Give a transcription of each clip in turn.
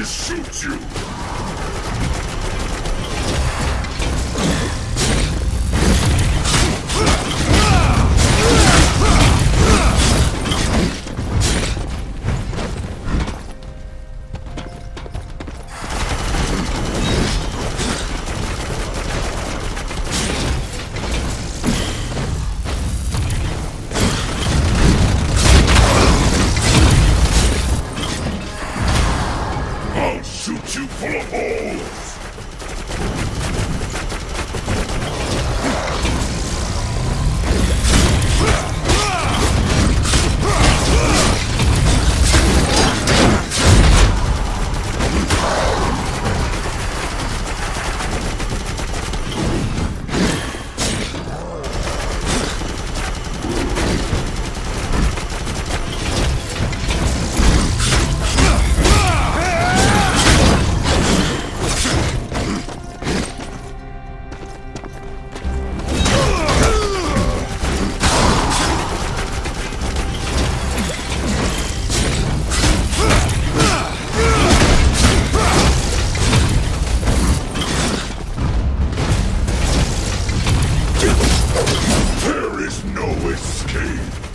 to shoot you! full of holes. Escape.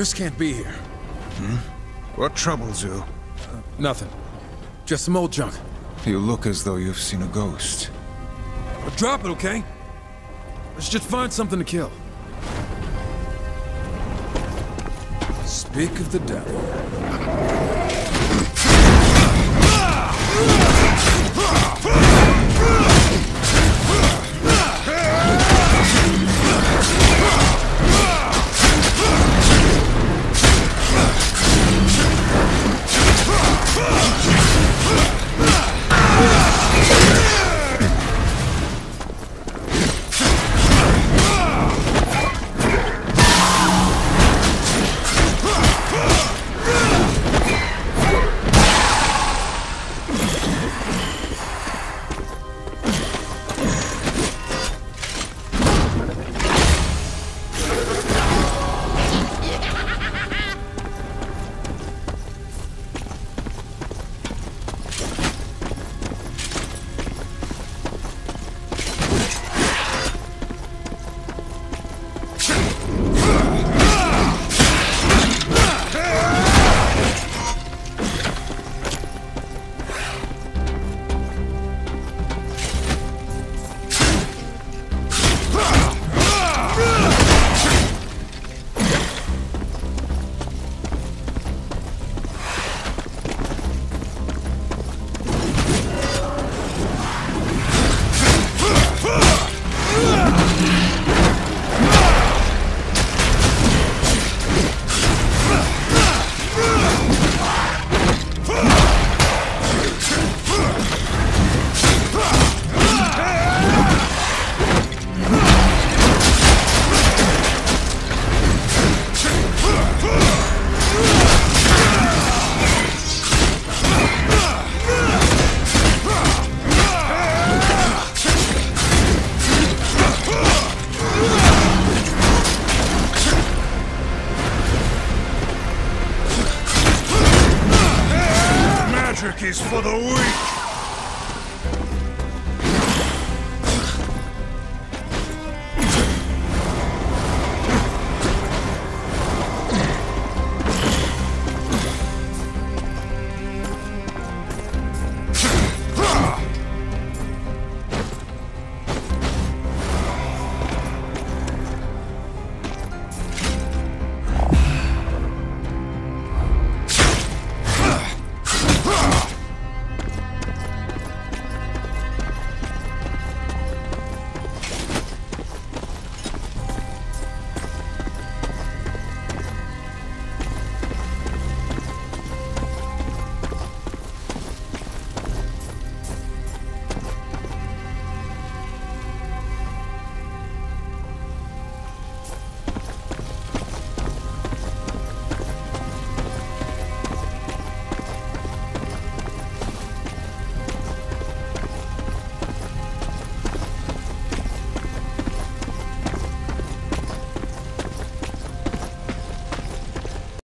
This can't be here. Hmm? What troubles you? Nothing. Just some old junk. You look as though you've seen a ghost. Drop it, okay? Let's just find something to kill. Speak of the devil.